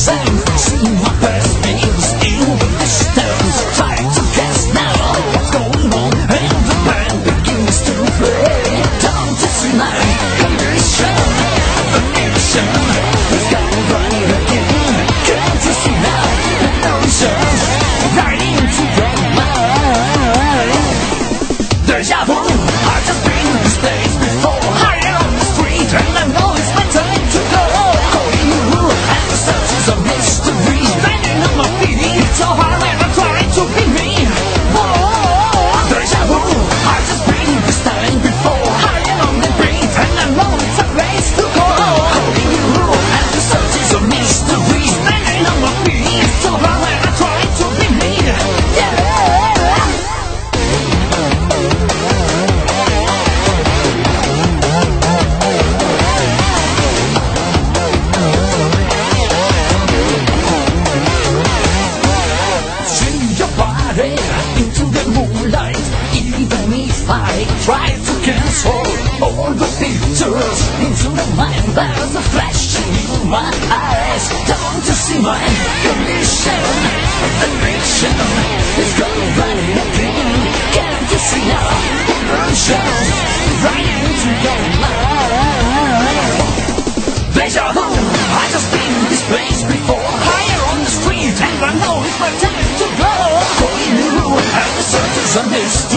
same I try to cancel all the pictures into my mind. There's a flashing in my eyes. Don't you see my condition? The nation is going running again Can't you see now? Illusion right into your mind. Deja vu, I just been this place before. Higher on the street and I know it's my time to go. Going new, I'm the is on this